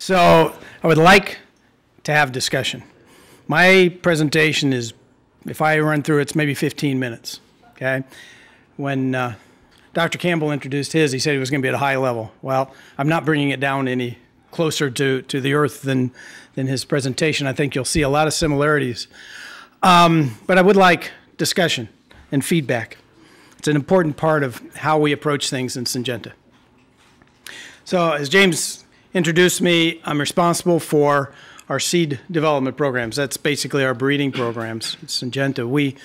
So I would like to have discussion. My presentation is, if I run through it, it's maybe 15 minutes. Okay? When uh, Dr. Campbell introduced his, he said he was going to be at a high level. Well, I'm not bringing it down any closer to, to the earth than, than his presentation. I think you'll see a lot of similarities. Um, but I would like discussion and feedback. It's an important part of how we approach things in Syngenta. So, as James introduced me, I'm responsible for our seed development programs. That's basically our breeding programs at Syngenta. We,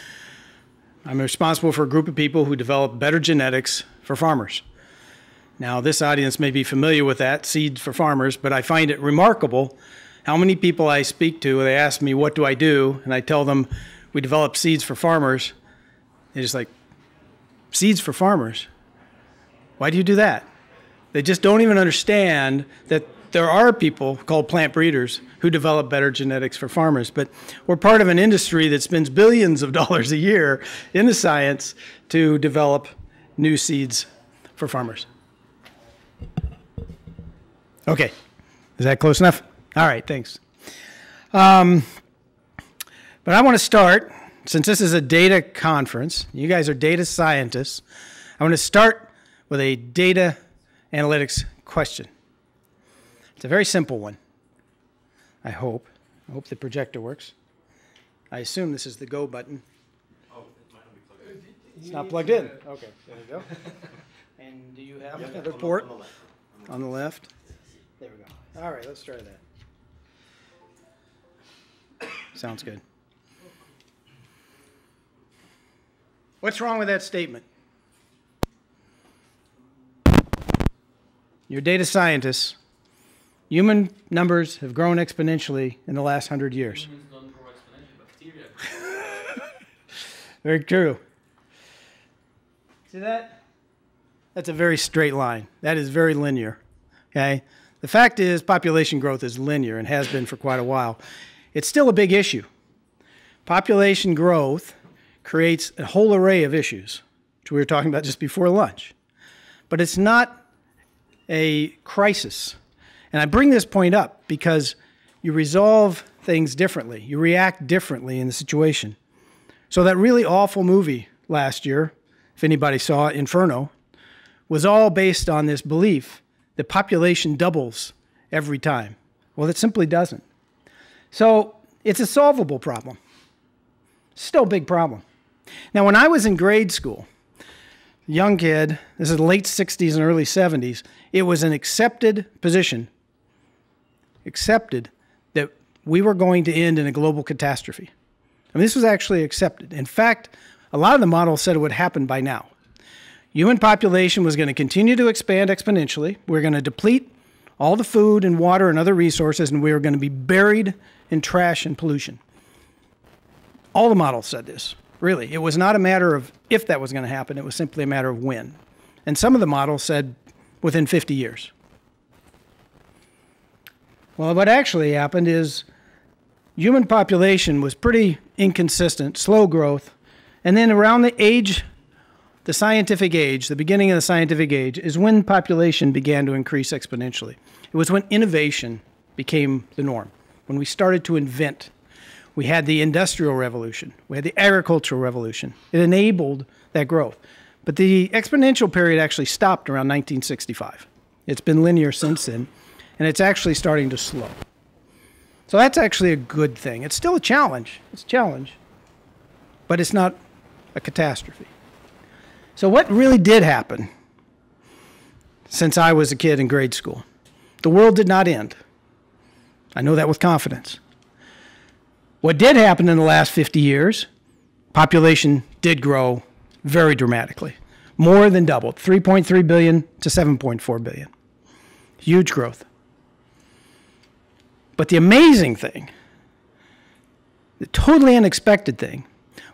I'm responsible for a group of people who develop better genetics for farmers. Now, this audience may be familiar with that, seeds for farmers, but I find it remarkable how many people I speak to, they ask me, What do I do? And I tell them, We develop seeds for farmers. They're just like, Seeds for farmers? Why do you do that? They just don't even understand that there are people called plant breeders who develop better genetics for farmers. But we're part of an industry that spends billions of dollars a year in the science to develop new seeds for farmers. Okay, is that close enough? All right, thanks. Um, but I want to start, since this is a data conference, you guys are data scientists, I want to start with a data analytics question. It's a very simple one, I hope. I hope the projector works. I assume this is the go button. Oh, it might not be plugged in. It's not plugged in. Okay, there we go. And do you have Yep, another on the- port on the left. on the left? There we go. All right, let's try that. Sounds good. What's wrong with that statement? You're data scientists. Human numbers have grown exponentially in the last hundred years. Humans don't grow exponentially, bacteria. Very true. See that? That's a very straight line. That is very linear. Okay? The fact is, population growth is linear and has been for quite a while. It's still a big issue. Population growth creates a whole array of issues, which we were talking about just before lunch. But it's not a crisis. And I bring this point up because you resolve things differently, you react differently in the situation. So, that really awful movie last year, if anybody saw it, Inferno, was all based on this belief that population doubles every time. Well, it simply doesn't. So, it's a solvable problem. Still a big problem. Now, when I was in grade school, young kid, this is late 60s and early 70s, it was an accepted position, accepted that we were going to end in a global catastrophe. I mean, this was actually accepted. In fact, a lot of the models said it would happen by now. Human population was going to continue to expand exponentially. We are going to deplete all the food and water and other resources, and we were going to be buried in trash and pollution. All the models said this. Really, it was not a matter of if that was going to happen, it was simply a matter of when. And some of the models said within 50 years. Well, what actually happened is human population was pretty inconsistent, slow growth. And then around the age, the scientific age, the beginning of the scientific age, is when population began to increase exponentially. It was when innovation became the norm, when we started to invent. We had the Industrial Revolution, we had the Agricultural Revolution. It enabled that growth. But the exponential period actually stopped around 1965. It's been linear since then, and it's actually starting to slow. So that's actually a good thing. It's still a challenge. It's a challenge, but it's not a catastrophe. So, what really did happen since I was a kid in grade school? The world did not end. I know that with confidence. What did happen in the last 50 years, population did grow very dramatically, more than doubled 3.3 billion to 7.4 billion. Huge growth. But the amazing thing, the totally unexpected thing,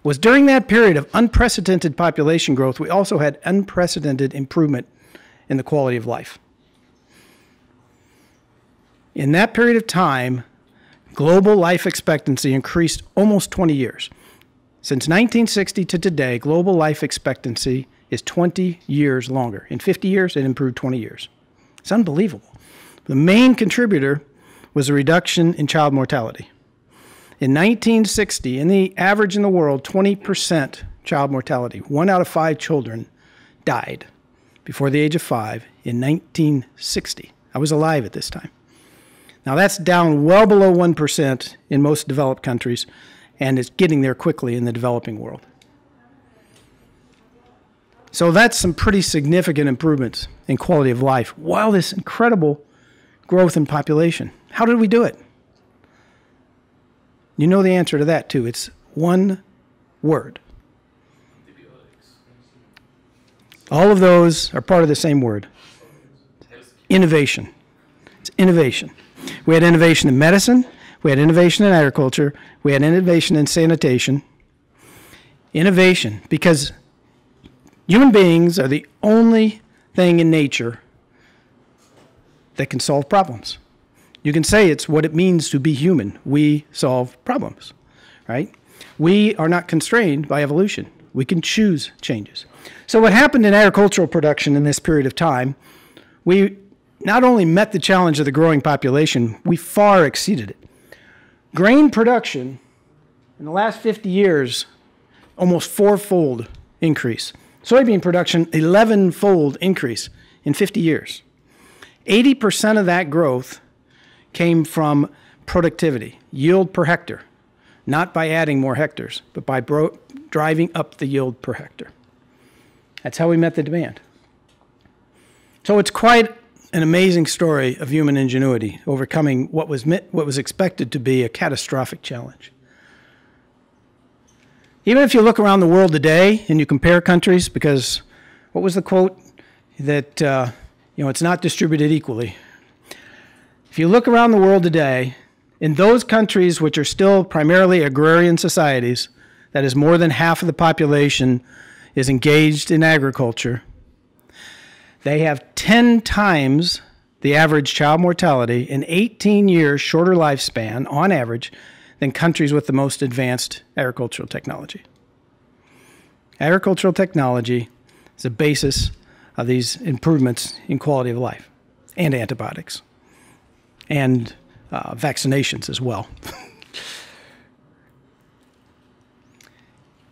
was during that period of unprecedented population growth, we also had unprecedented improvement in the quality of life. In that period of time, global life expectancy increased almost 20 years. Since 1960 to today, global life expectancy is 20 years longer. In 50 years, it improved 20 years. It's unbelievable. The main contributor was a reduction in child mortality. In 1960, in the average in the world, 20% child mortality. One out of five children died before the age of five in 1960. I was alive at this time. Now that's down well below 1% in most developed countries, and it's getting there quickly in the developing world. So that's some pretty significant improvements in quality of life while this incredible growth in population. How did we do it? You know the answer to that too. It's one word. All of those are part of the same word innovation. It's innovation. We had innovation in medicine, we had innovation in agriculture, we had innovation in sanitation. Innovation, because human beings are the only thing in nature that can solve problems. You can say it's what it means to be human. We solve problems, right? We are not constrained by evolution. We can choose changes. So, what happened in agricultural production in this period of time, we not only met the challenge of the growing population, we far exceeded it. Grain production in the last 50 years, almost fourfold increase. Soybean production, 11 fold increase in 50 years. 80% of that growth came from productivity, yield per hectare, not by adding more hectares, but by driving up the yield per hectare. That's how we met the demand. So it's quite an amazing story of human ingenuity overcoming what was, met, what was expected to be a catastrophic challenge. Even if you look around the world today and you compare countries, because what was the quote? That, uh, you know, it's not distributed equally. If you look around the world today, in those countries which are still primarily agrarian societies, that is, more than half of the population is engaged in agriculture, they have 10 times the average child mortality and 18 years shorter lifespan on average than countries with the most advanced agricultural technology. Agricultural technology is the basis of these improvements in quality of life and antibiotics and uh, vaccinations as well.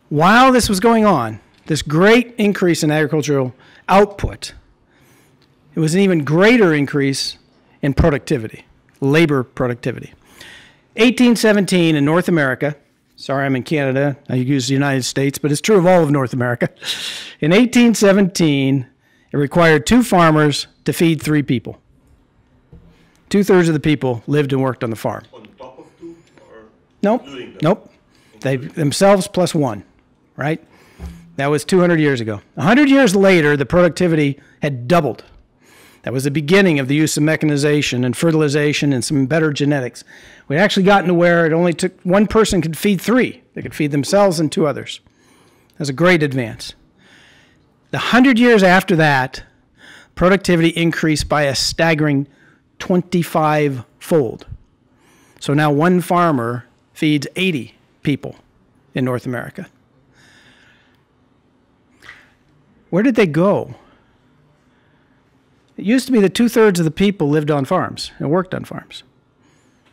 While this was going on, this great increase in agricultural output, it was an even greater increase in productivity, labor productivity. 1817 in North America, sorry I'm in Canada, I use the United States, but it's true of all of North America. In 1817, it required two farmers to feed three people. Two thirds of the people lived and worked on the farm. On top of two or Nope. Nope. They themselves plus one, right? That was 200 years ago. 100 years later, the productivity had doubled. That was the beginning of the use of mechanization and fertilization and some better genetics. We'd actually gotten to where it only took one person could feed three. They could feed themselves and two others. That's a great advance. The 100 years after that, productivity increased by a staggering 25 fold. So now one farmer feeds 80 people in North America. Where did they go? It used to be that two thirds of the people lived on farms and worked on farms.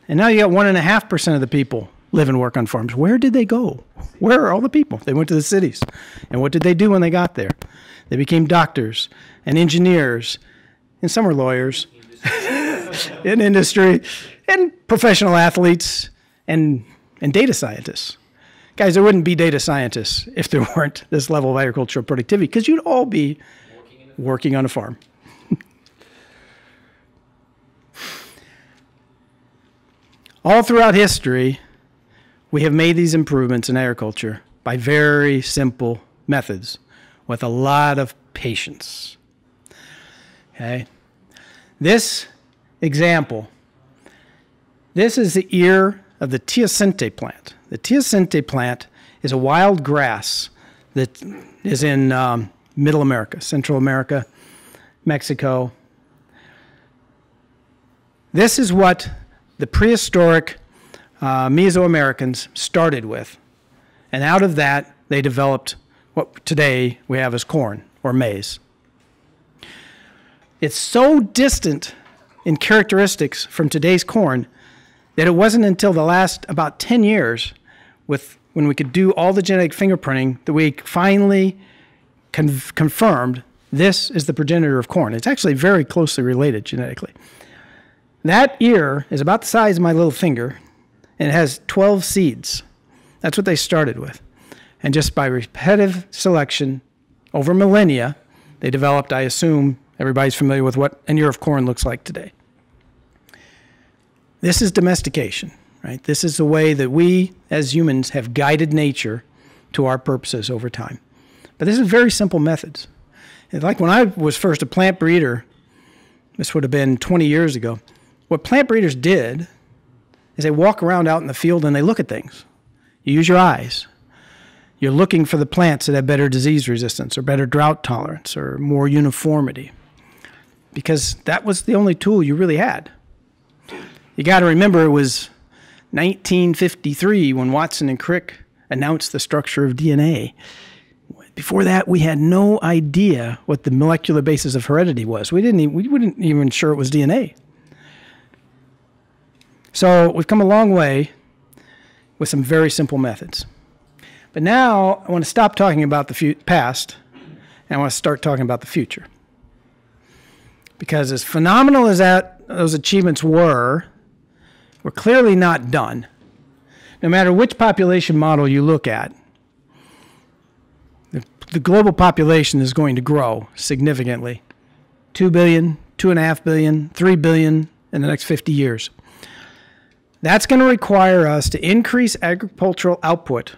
And now you got one and a half percent of the people live and work on farms. Where did they go? Where are all the people? They went to the cities. And what did they do when they got there? They became doctors and engineers, and some were lawyers in industry, and professional athletes and, and data scientists. Guys, there wouldn't be data scientists if there weren't this level of agricultural productivity because you'd all be Working working on a farm. All throughout history, we have made these improvements in agriculture by very simple methods with a lot of patience. Okay? This example, this is the ear of the teosinte plant. The teosinte plant is a wild grass that is in um, Middle America, Central America, Mexico. This is what the prehistoric uh, Mesoamericans started with. And out of that, they developed what today we have as corn or maize. It's so distant in characteristics from today's corn that it wasn't until the last about 10 years with when we could do all the genetic fingerprinting that we finally con- confirmed this is the progenitor of corn. It's actually very closely related genetically. That ear is about the size of my little finger and it has 12 seeds. That's what they started with. And just by repetitive selection over millennia, they developed, I assume everybody's familiar with what an ear of corn looks like today. This is domestication, right? This is the way that we as humans have guided nature to our purposes over time. But this is very simple methods. Like when I was first a plant breeder, this would have been 20 years ago, what plant breeders did is they walk around out in the field and they look at things. You use your eyes. You're looking for the plants that have better disease resistance or better drought tolerance or more uniformity because that was the only tool you really had. You got to remember it was 1953 when Watson and Crick announced the structure of DNA. Before that, we had no idea what the molecular basis of heredity was. We didn't. Even, we weren't even sure it was DNA. So we've come a long way with some very simple methods. But now I want to stop talking about the past and I want to start talking about the future. Because as phenomenal as that those achievements were, we're clearly not done. No matter which population model you look at, the, the global population is going to grow significantly. 2 billion, 2.5 billion, 3 billion in the next 50 years. That's going to require us to increase agricultural output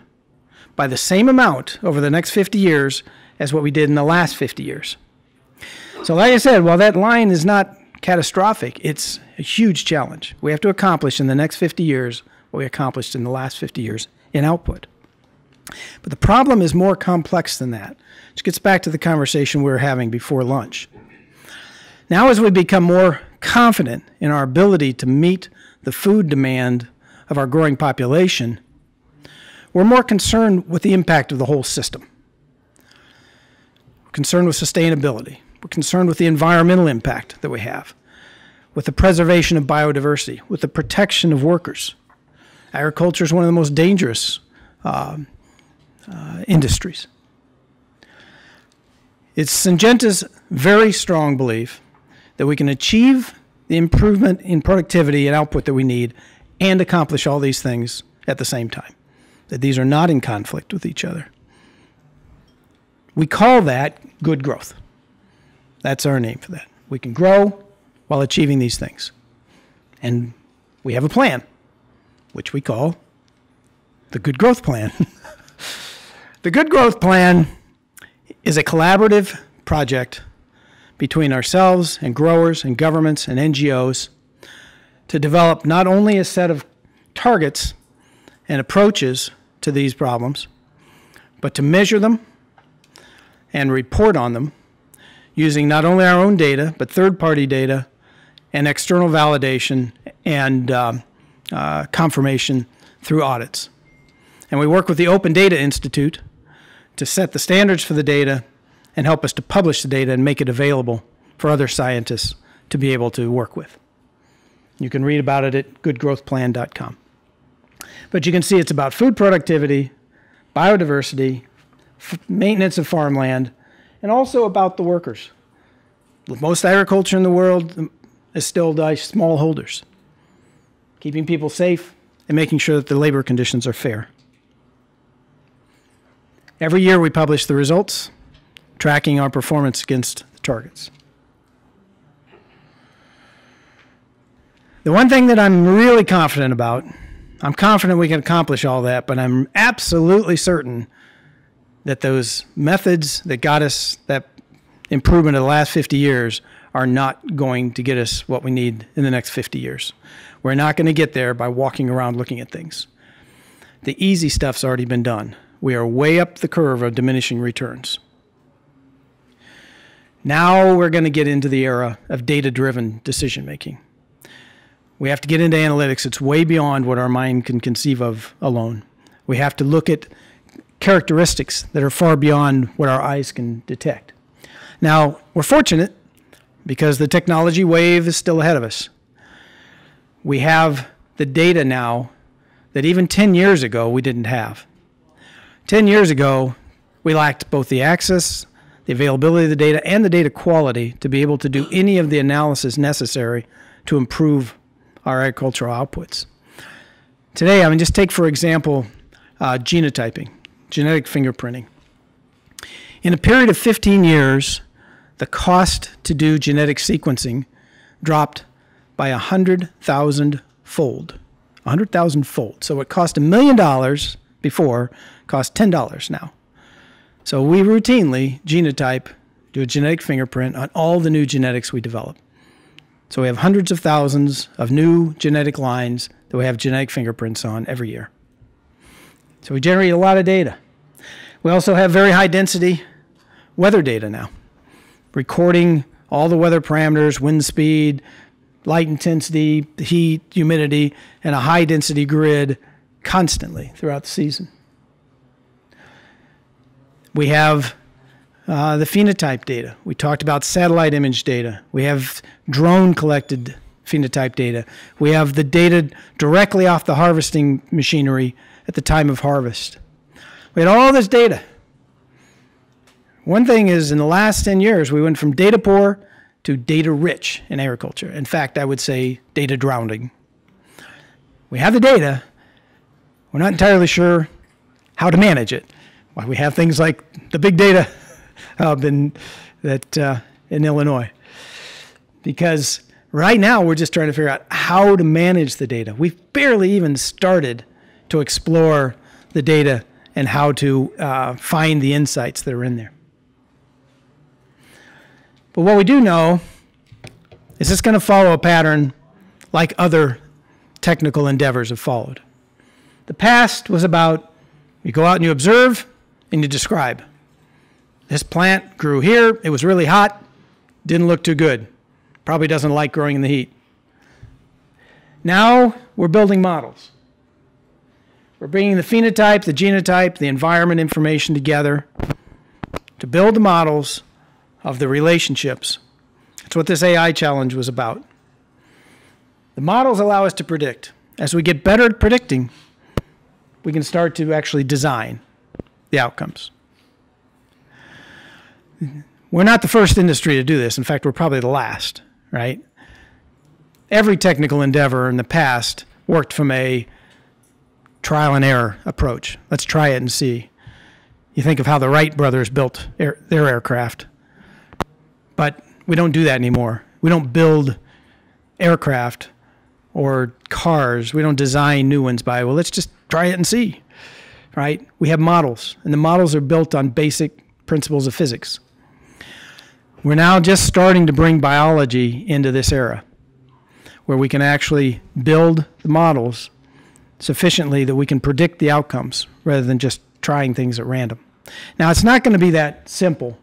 by the same amount over the next 50 years as what we did in the last 50 years. So, like I said, while that line is not catastrophic, it's a huge challenge. We have to accomplish in the next 50 years what we accomplished in the last 50 years in output. But the problem is more complex than that, which gets back to the conversation we were having before lunch. Now, as we become more confident in our ability to meet the food demand of our growing population, we're more concerned with the impact of the whole system. We're concerned with sustainability. We're concerned with the environmental impact that we have, with the preservation of biodiversity, with the protection of workers. Agriculture is one of the most dangerous uh, uh, industries. It's Syngenta's very strong belief that we can achieve the improvement in productivity and output that we need and accomplish all these things at the same time. That these are not in conflict with each other. We call that good growth. That's our name for that. We can grow while achieving these things. And we have a plan, which we call the Good Growth Plan. the Good Growth Plan is a collaborative project between ourselves and growers and governments and NGOs to develop not only a set of targets and approaches to these problems, but to measure them and report on them using not only our own data, but third party data and external validation and um, uh, confirmation through audits. And we work with the Open Data Institute to set the standards for the data and help us to publish the data and make it available for other scientists to be able to work with. You can read about it at goodgrowthplan.com. But you can see it's about food productivity, biodiversity, maintenance of farmland, and also about the workers. Most agriculture in the world um, is still by smallholders, keeping people safe and making sure that the labor conditions are fair. Every year we publish the results tracking our performance against the targets. The one thing that I'm really confident about, I'm confident we can accomplish all that, but I'm absolutely certain that those methods that got us that improvement of the last 50 years are not going to get us what we need in the next 50 years. We're not going to get there by walking around looking at things. The easy stuff's already been done. We are way up the curve of diminishing returns. Now we're going to get into the era of data driven decision making. We have to get into analytics. It's way beyond what our mind can conceive of alone. We have to look at characteristics that are far beyond what our eyes can detect. Now, we're fortunate because the technology wave is still ahead of us. We have the data now that even 10 years ago we didn't have. 10 years ago, we lacked both the access, the availability of the data, and the data quality to be able to do any of the analysis necessary to improve our agricultural outputs. Today, I mean, just take for example uh, genotyping, genetic fingerprinting. In a period of 15 years, the cost to do genetic sequencing dropped by 100,000 fold. 100,000 fold. So it cost a million dollars before, cost $10 now. So we routinely genotype, do a genetic fingerprint on all the new genetics we develop. So we have hundreds of thousands of new genetic lines that we have genetic fingerprints on every year. So we generate a lot of data. We also have very high density weather data now, recording all the weather parameters, wind speed, light intensity, heat, humidity, and a high density grid constantly throughout the season. We have uh, the phenotype data. We talked about satellite image data. We have drone collected phenotype data. We have the data directly off the harvesting machinery at the time of harvest. We had all this data. One thing is, in the last 10 years, we went from data poor to data rich in agriculture. In fact, I would say data drowning. We have the data, we're not entirely sure how to manage it. Why we have things like the big data hub in, that, uh, in Illinois. Because right now we're just trying to figure out how to manage the data. We've barely even started to explore the data and how to uh, find the insights that are in there. But what we do know is it's going to follow a pattern like other technical endeavors have followed. The past was about you go out and you observe and you describe. This plant grew here, it was really hot, didn't look too good. Probably doesn't like growing in the heat. Now we're building models. We're bringing the phenotype, the genotype, the environment information together to build the models of the relationships. That's what this AI challenge was about. The models allow us to predict. As we get better at predicting, we can start to actually design the outcomes. We're not the first industry to do this. In fact, we're probably the last, right? Every technical endeavor in the past worked from a trial and error approach. Let's try it and see. You think of how the Wright brothers built air, their aircraft. But we don't do that anymore. We don't build aircraft or cars. We don't design new ones by, well, let's just try it and see, right? We have models, and the models are built on basic principles of physics. We're now just starting to bring biology into this era where we can actually build the models sufficiently that we can predict the outcomes rather than just trying things at random. Now, it's not going to be that simple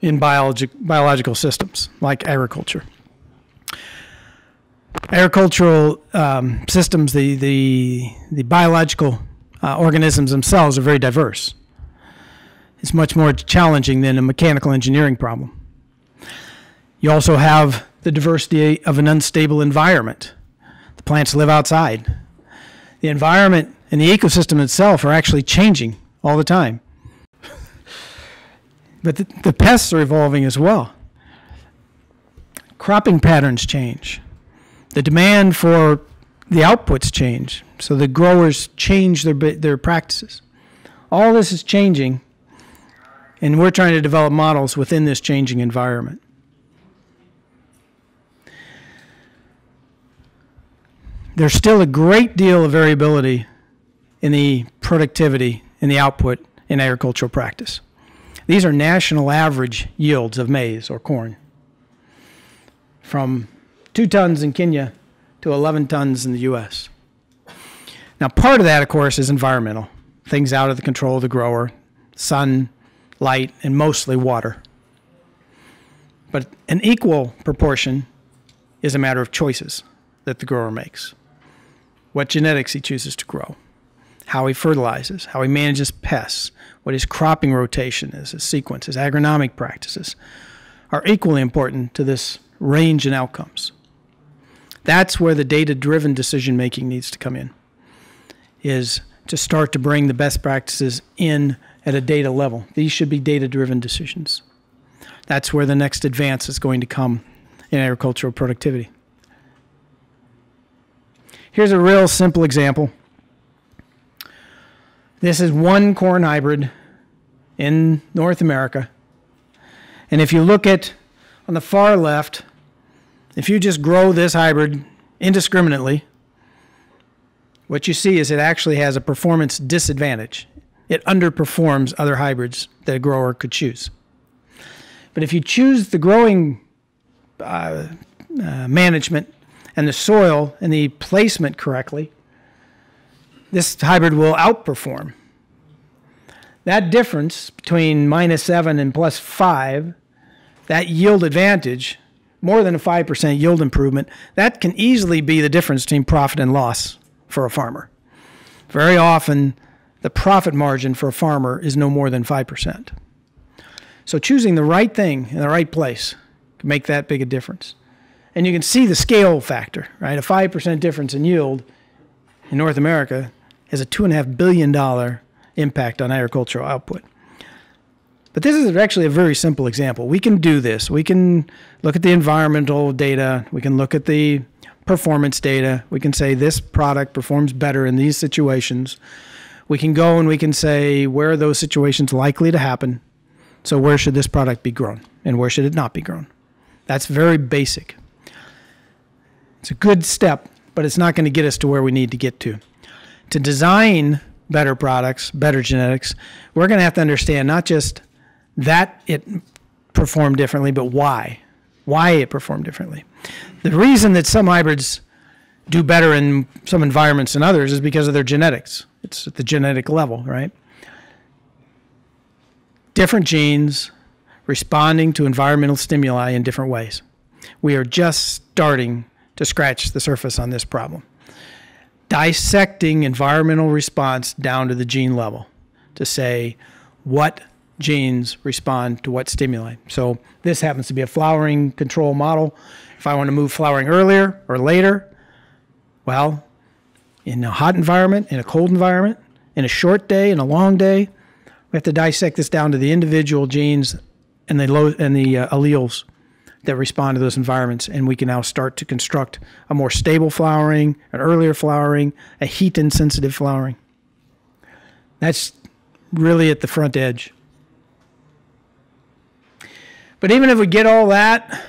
in biologic, biological systems like agriculture. Agricultural um, systems, the, the, the biological uh, organisms themselves are very diverse. It's much more challenging than a mechanical engineering problem. You also have the diversity of an unstable environment. The plants live outside. The environment and the ecosystem itself are actually changing all the time. But the, the pests are evolving as well. Cropping patterns change. The demand for the outputs change. So the growers change their, their practices. All this is changing, and we're trying to develop models within this changing environment. There's still a great deal of variability in the productivity in the output in agricultural practice. These are national average yields of maize or corn from two tons in Kenya to 11 tons in the US. Now, part of that, of course, is environmental things out of the control of the grower, sun, light, and mostly water. But an equal proportion is a matter of choices that the grower makes. What genetics he chooses to grow, how he fertilizes, how he manages pests, what his cropping rotation is, his sequence, his agronomic practices, are equally important to this range in outcomes. That's where the data-driven decision making needs to come in. Is to start to bring the best practices in at a data level. These should be data-driven decisions. That's where the next advance is going to come in agricultural productivity. Here's a real simple example. This is one corn hybrid in North America. And if you look at on the far left, if you just grow this hybrid indiscriminately, what you see is it actually has a performance disadvantage. It underperforms other hybrids that a grower could choose. But if you choose the growing uh, uh, management and the soil and the placement correctly, this hybrid will outperform. That difference between minus seven and plus five, that yield advantage, more than a 5% yield improvement, that can easily be the difference between profit and loss for a farmer. Very often, the profit margin for a farmer is no more than 5%. So choosing the right thing in the right place can make that big a difference. And you can see the scale factor, right? A 5% difference in yield in North America has a $2.5 billion impact on agricultural output. But this is actually a very simple example. We can do this. We can look at the environmental data. We can look at the performance data. We can say this product performs better in these situations. We can go and we can say where are those situations likely to happen. So where should this product be grown and where should it not be grown? That's very basic. It's a good step, but it's not going to get us to where we need to get to. To design better products, better genetics, we're going to have to understand not just that it performed differently, but why. Why it performed differently. The reason that some hybrids do better in some environments than others is because of their genetics. It's at the genetic level, right? Different genes responding to environmental stimuli in different ways. We are just starting to scratch the surface on this problem. Dissecting environmental response down to the gene level to say what genes respond to what stimuli. So this happens to be a flowering control model. If I want to move flowering earlier or later, well, in a hot environment, in a cold environment, in a short day, in a long day, we have to dissect this down to the individual genes and the and the uh, alleles that respond to those environments, and we can now start to construct a more stable flowering, an earlier flowering, a heat insensitive flowering. That's really at the front edge. But even if we get all that,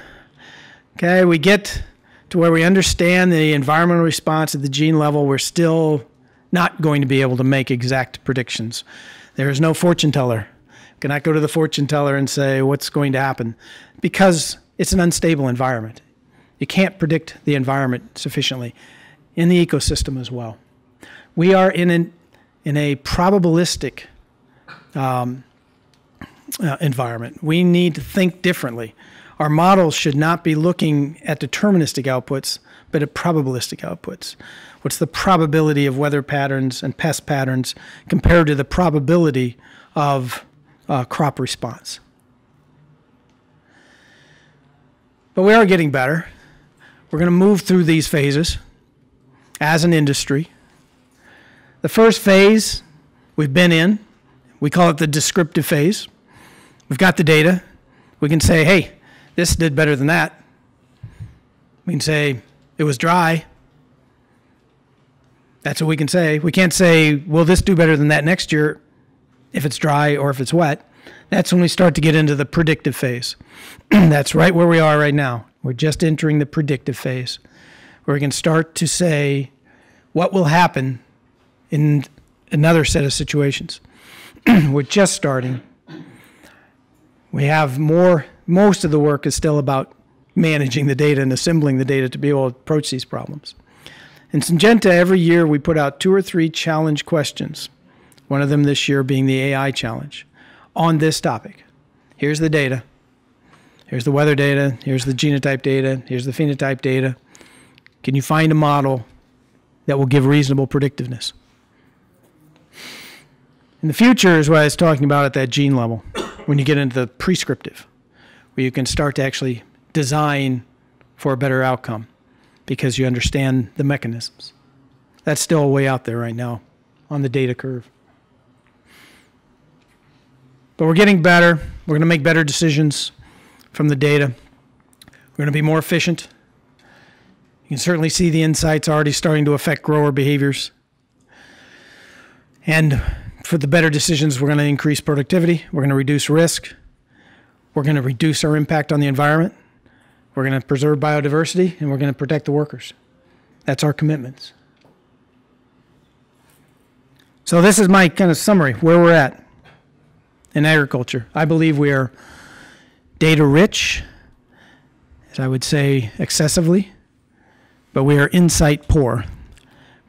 okay, we get to where we understand the environmental response at the gene level, we're still not going to be able to make exact predictions. There is no fortune teller. You cannot go to the fortune teller and say what's going to happen because it's an unstable environment. You can't predict the environment sufficiently in the ecosystem as well. We are in an in a probabilistic um, uh, environment. We need to think differently. Our models should not be looking at deterministic outputs, but at probabilistic outputs. What's the probability of weather patterns and pest patterns compared to the probability of uh, crop response? But we are getting better. We're going to move through these phases as an industry. The first phase we've been in, we call it the descriptive phase. We've got the data. We can say, hey, this did better than that. We can say it was dry. That's what we can say. We can't say, will this do better than that next year if it's dry or if it's wet. That's when we start to get into the predictive phase. That's right where we are right now. We're just entering the predictive phase where we can start to say what will happen in another set of situations. We're just starting. We have more, most of the work is still about managing the data and assembling the data to be able to approach these problems. In Syngenta, every year we put out two or three challenge questions, one of them this year being the AI challenge, on this topic. Here's the data. Here's the weather data. Here's the genotype data. Here's the phenotype data. Can you find a model that will give reasonable predictiveness? In the future is what I was talking about at that gene level when you get into the prescriptive, where you can start to actually design for a better outcome. because you understand the mechanisms. That's still a way out there right now on the data curve. But we're getting better. We're going to make better decisions from the data. We're going to be more efficient. You can certainly see the insights already starting to affect grower behaviors. And for the better decisions, we're going to increase productivity. We're going to reduce risk. We're going to reduce our impact on the environment. We're going to preserve biodiversity and we're going to protect the workers. That's our commitments. So, this is my kind of summary where we're at in agriculture. I believe we are data rich, as I would say excessively, but we are insight poor.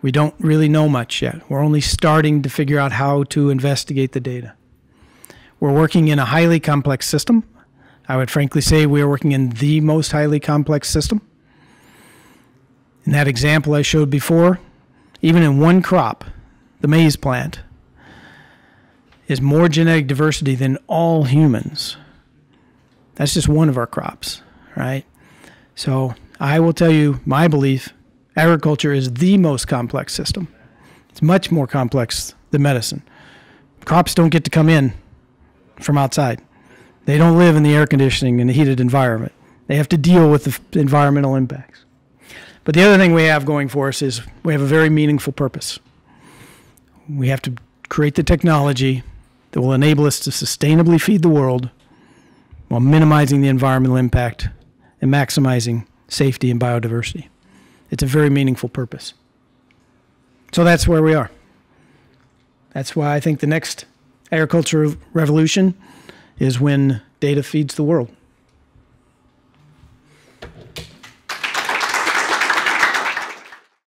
We don't really know much yet. We're only starting to figure out how to investigate the data. We're working in a highly complex system. I would frankly say we are working in the most highly complex system. In that example I showed before, even in one crop, the maize plant, is more genetic diversity than all humans. That's just one of our crops, right? So I will tell you my belief agriculture is the most complex system. It's much more complex than medicine. Crops don't get to come in from outside. They don't live in the air conditioning and the heated environment. They have to deal with the environmental impacts. But the other thing we have going for us is we have a very meaningful purpose. We have to create the technology that will enable us to sustainably feed the world while minimizing the environmental impact and maximizing safety and biodiversity. It's a very meaningful purpose. So that's where we are. That's why I think the next agricultural revolution is when data feeds the world.